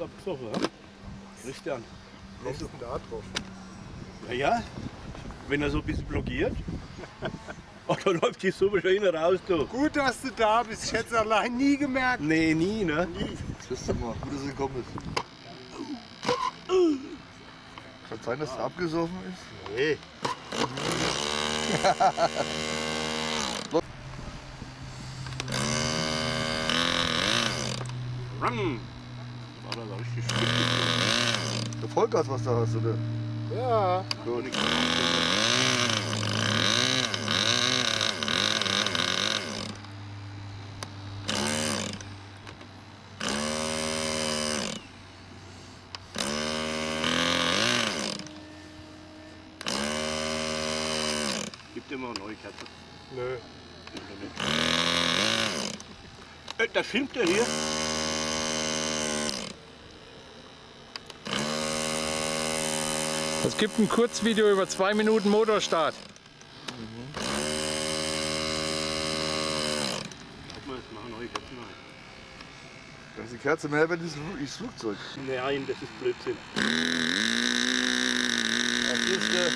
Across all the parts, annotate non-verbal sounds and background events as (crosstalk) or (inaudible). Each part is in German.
abgesoffen, ja? Christian. Was ist denn da drauf? Naja, wenn er so ein bisschen blockiert. (laughs) Oh, da läuft die Suppe schon hin raus, du. Gut, dass du da bist. Ich hätte es allein nie gemerkt. Nee, nie, ne? Siehst du mal, gut, dass er gekommen ist. Kann sein, dass er abgesoffen ist? Nee. (laughs) Rang. War das richtig. Der Vollgas, was da hast, oder? Ja. Gut. Gibt immer eine neue Katze. Nö. Äh, da filmt er hier. Es gibt ein Kurzvideo über zwei Minuten Motorstart. Guck mal, jetzt machen neue Katzen rein. Da ist die Kerze mehr als das Flugzeug. Nein, das ist Blödsinn. Das ist der.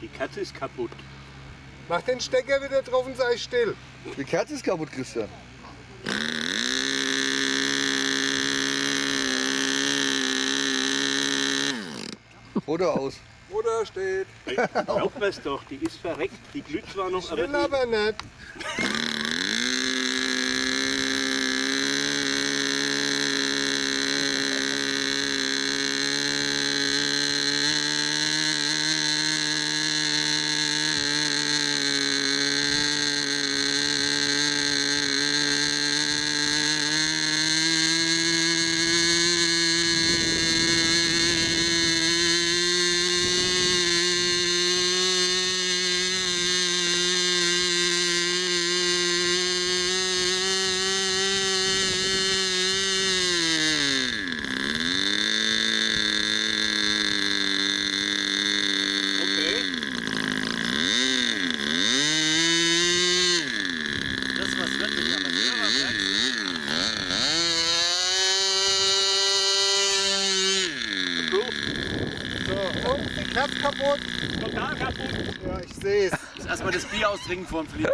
Die Katze ist kaputt. Mach den Stecker wieder drauf und sei still. Die Kerze ist kaputt, Christian. Oder aus. Oder steht. Glaubt mir's doch, die ist verreckt. Die glüht zwar noch, aber Will die, aber nicht. Und die Katze kaputt? Total kaputt. Ja, ich sehe es. ist erstmal das Bier austrinken vorm Fliegen.